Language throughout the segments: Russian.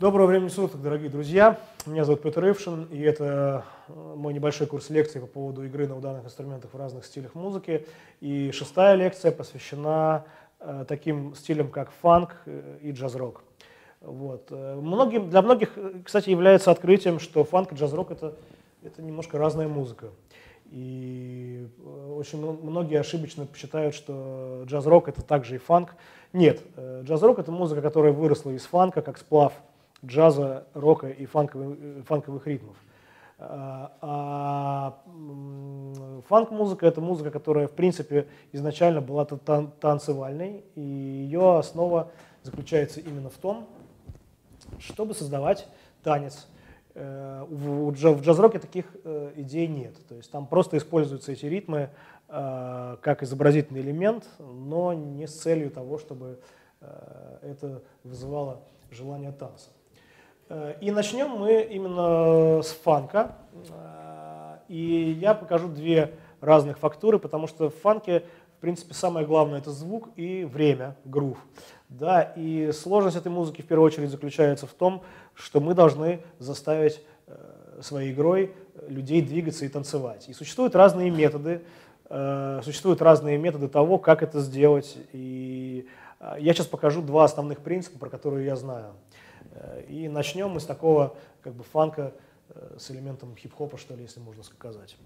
Доброго времени суток, дорогие друзья. Меня зовут Петр Ившин, и это э, мой небольшой курс лекций по поводу игры на ударных инструментах в разных стилях музыки. И шестая лекция посвящена э, таким стилям, как фанк э, и джаз-рок. Вот. Э, многим, для многих, кстати, является открытием, что фанк и джаз-рок это, это немножко разная музыка. И очень многие ошибочно считают, что джаз-рок это также и фанк. Нет, джаз-рок это музыка, которая выросла из фанка, как сплав джаза, рока и фанковых, э, фанковых ритмов. А, а фанк-музыка – это музыка, которая, в принципе, изначально была тан танцевальной, и ее основа заключается именно в том, чтобы создавать танец. Э, в джаз-роке таких э, идей нет. То есть там просто используются эти ритмы как изобразительный элемент, но не с целью того, чтобы это вызывало желание танца. Э, и начнем мы именно с фанка. Э, и я покажу две разных фактуры, потому что в фанке, в принципе, самое главное – это звук и время, грув. Да, и сложность этой музыки в первую очередь заключается в том, что мы должны заставить э, своей игрой людей двигаться и танцевать. И существуют разные методы, существуют разные методы того, как это сделать. И я сейчас покажу два основных принципа, про которые я знаю. Э, и начнем мы с такого как бы фанка э, с элементом хип-хопа, что ли, если можно сказать.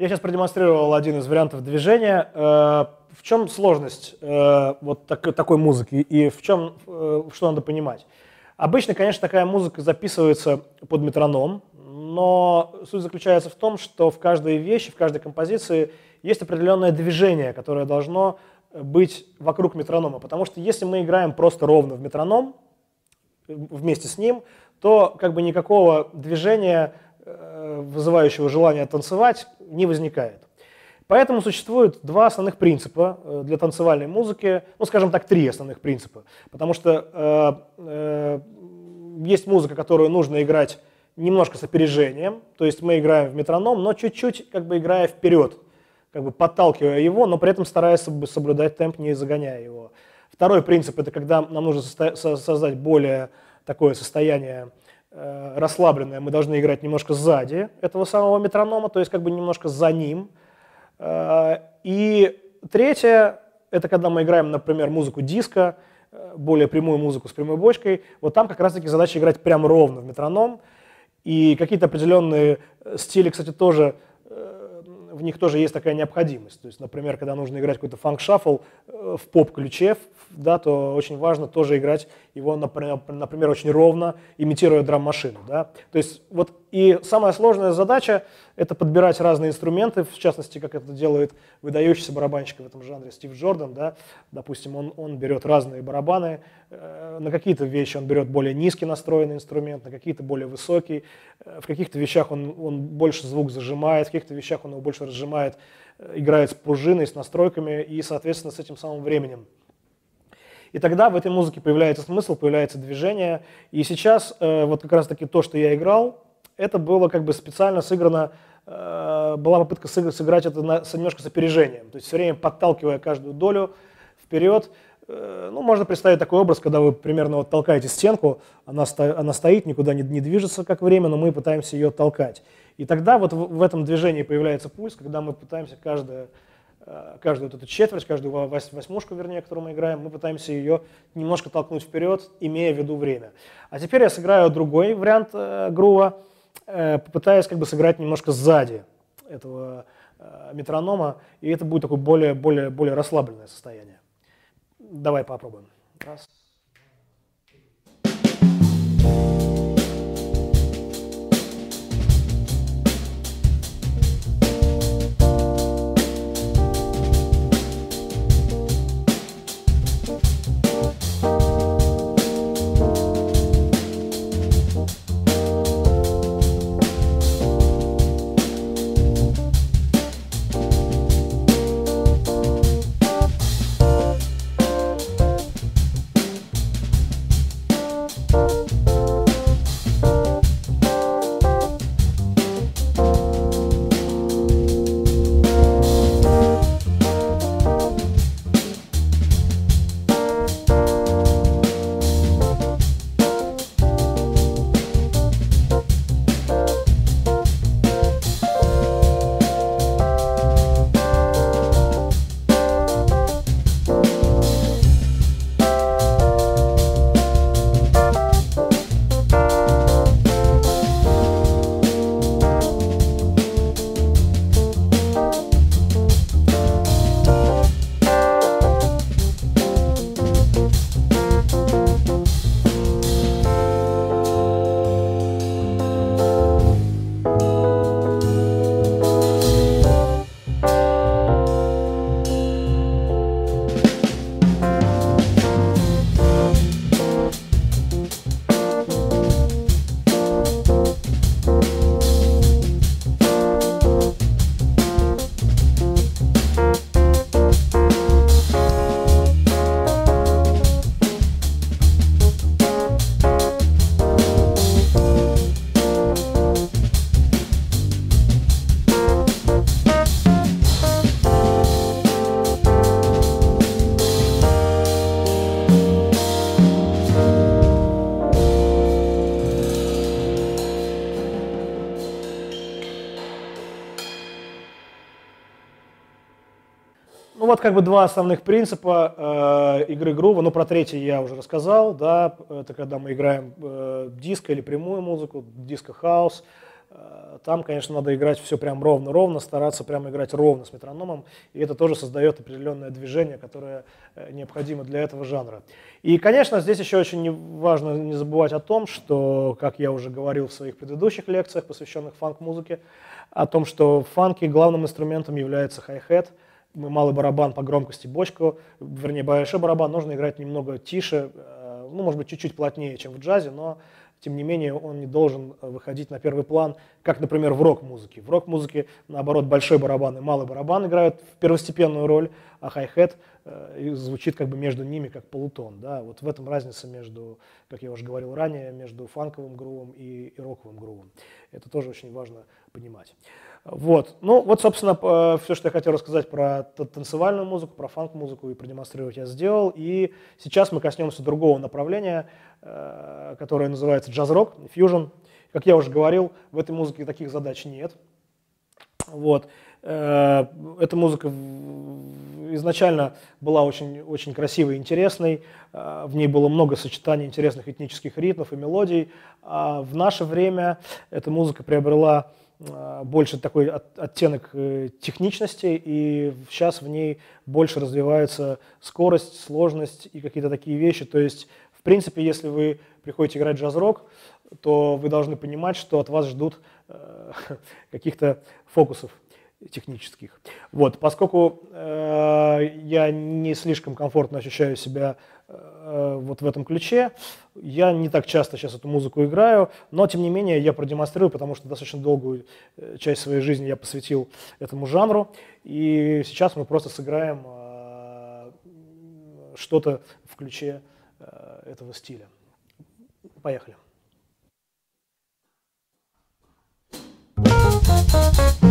Я сейчас продемонстрировал один из вариантов движения. Э, в чем сложность э, вот такой музыки и в чем, э, что надо понимать? Обычно, конечно, такая музыка записывается под метроном, но суть заключается в том, что в каждой вещи, в каждой композиции есть определенное движение, которое должно быть вокруг метронома. Потому что если мы играем просто ровно в метроном, вместе с ним, то как бы никакого движения вызывающего желание танцевать, не возникает. Поэтому существует два основных принципа э, для танцевальной музыки, ну, скажем так, три основных принципа. Потому что э, э, есть музыка, которую нужно играть немножко с опережением, то есть мы играем в метроном, но чуть-чуть как бы играя вперед, как бы подталкивая его, но при этом стараясь соблюдать темп, не загоняя его. Второй принцип – это когда нам нужно создать более такое состояние расслабленная, мы должны играть немножко сзади этого самого метронома, то есть как бы немножко за ним. Э, и третье, это когда мы играем, например, музыку диска, э, более прямую музыку с прямой бочкой. Вот там как раз-таки задача играть прям ровно в метроном. И какие-то определенные э, стили, кстати, тоже в них тоже есть такая необходимость. То есть, например, когда нужно играть какой-то фанк-шаффл в поп-ключе, да, то очень важно тоже играть его, например, например очень ровно, имитируя драм-машину. Да. То есть вот и самая сложная задача – это подбирать разные инструменты, в частности, как это делает выдающийся барабанщик в этом жанре Стив Джордан. Да. Допустим, он, он берет разные барабаны, э, на какие-то вещи он берет более низкий настроенный инструмент, на какие-то более высокий. Э, в каких-то вещах он, он больше звук зажимает, в каких-то вещах он его больше разжимает, э, играет с пружиной, с настройками и, соответственно, с этим самым временем. И тогда в этой музыке появляется смысл, появляется движение. И сейчас э, вот как раз-таки то, что я играл, это было как бы специально сыграно, э, была попытка сыграть это на, немножко с опережением. То есть все время подталкивая каждую долю вперед. Э, ну, можно представить такой образ, когда вы примерно вот толкаете стенку, она, сто, она стоит, никуда не, не движется как время, но мы пытаемся ее толкать. И тогда вот в, в этом движении появляется пульс, когда мы пытаемся каждое Э, каждую вот эту четверть, каждую восьмушку, вернее, которую мы играем, мы пытаемся ее немножко толкнуть вперед, имея в виду время. А теперь я сыграю другой вариант э, грува, попытаюсь как бы сыграть немножко сзади этого э, метронома, и это будет такое более, более, более расслабленное состояние. Давай попробуем. Раз. Вот как бы два основных принципа э, игры Грува. Ну, про третий я уже рассказал, да, это когда мы играем э, диско или прямую музыку, диско-хаус. Э, там, конечно, надо играть все прям ровно-ровно, стараться прямо играть ровно с метрономом, и это тоже создает определенное движение, которое э, необходимо для этого жанра. И, конечно, здесь еще очень важно не забывать о том, что, как я уже говорил в своих предыдущих лекциях, посвященных фанк-музыке, о том, что в фанке главным инструментом является хай-хет – малый барабан по громкости бочку, вернее, большой барабан нужно играть немного тише, э, ну, может быть, чуть-чуть плотнее, чем в джазе, но, тем не менее, он не должен выходить на первый план, как, например, в рок-музыке. В рок-музыке, наоборот, большой барабан и малый барабан играют первостепенную роль, а хай-хет э, звучит как бы между ними, как полутон. Да? Вот в этом разница между, как я уже говорил ранее, между фанковым грувом и, и роковым грувом. Это тоже очень важно понимать. Вот. Ну, вот, собственно, все, что я хотел рассказать про танцевальную музыку, про фанк-музыку и продемонстрировать я сделал. И сейчас мы коснемся другого направления, э, которое называется джаз-рок, фьюжн. Как я уже говорил, в этой музыке таких задач нет. Вот. Э, эта музыка изначально была очень, очень красивой и интересной. Э, в ней было много сочетаний интересных этнических ритмов и мелодий. А в наше время эта музыка приобрела э, больше такой оттенок техничности, и сейчас в ней больше развивается скорость, сложность и какие-то такие вещи. То есть, в принципе, если вы приходите играть джаз-рок, то вы должны понимать, что от вас ждут каких-то фокусов технических. Вот, поскольку э, я не слишком комфортно ощущаю себя э, вот в этом ключе, я не так часто сейчас эту музыку играю, но тем не менее я продемонстрирую, потому что достаточно долгую э, часть своей жизни я посвятил этому жанру, и сейчас мы просто сыграем э, что-то в ключе э, этого стиля. Поехали. Thank you.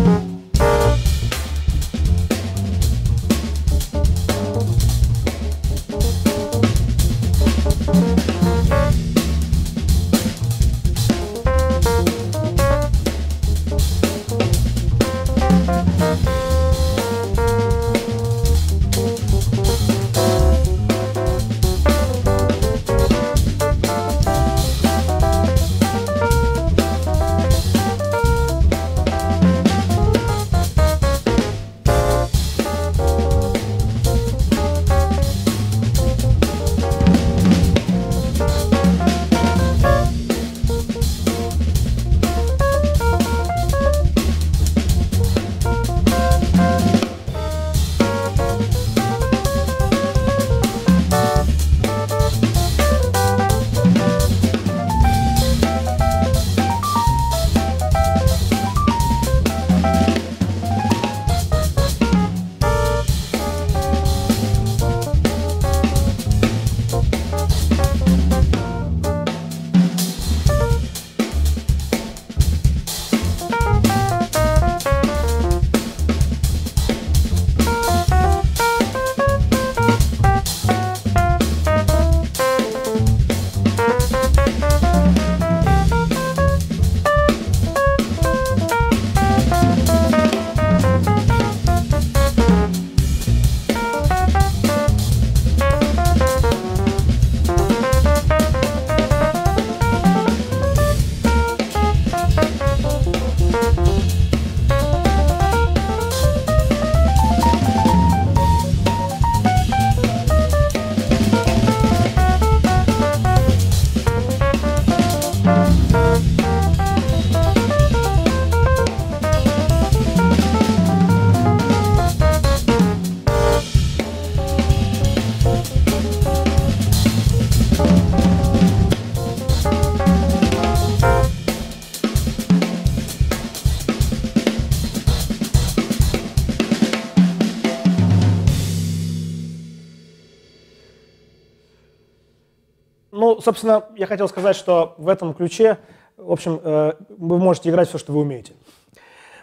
Собственно, я хотел сказать, что в этом ключе, в общем, э, вы можете играть все, что вы умеете.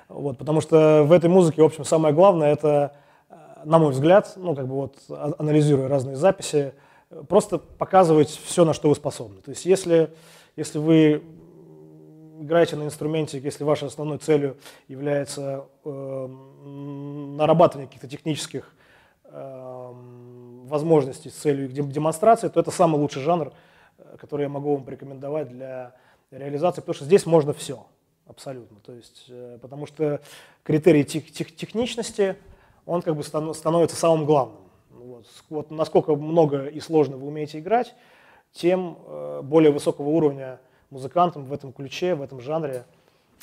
Вот, потому что в этой музыке, в общем, самое главное, это, э, на мой взгляд, ну, как бы вот, а, анализируя разные записи, просто показывать все, на что вы способны. То есть если, если вы играете на инструменте, если вашей основной целью является э, нарабатывание каких-то технических э, возможностей с целью их демонстрации, то это самый лучший жанр, которые я могу вам порекомендовать для реализации, потому что здесь можно все, абсолютно. То есть, э, потому что критерий тех, тех, техничности, он как бы становится самым главным. Вот. вот насколько много и сложно вы умеете играть, тем э, более высокого уровня музыкантом в этом ключе, в этом жанре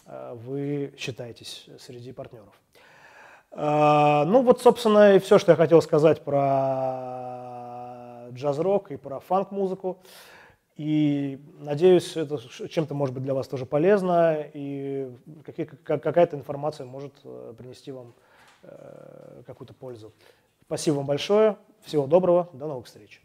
э, вы считаетесь среди партнеров. Ну вот, собственно, и все, что я хотел сказать про джаз-рок и про фанк-музыку. И надеюсь, это чем-то может быть для вас тоже полезно, и какая-то информация может э, принести вам э, какую-то пользу. Спасибо вам большое, всего доброго, до новых встреч.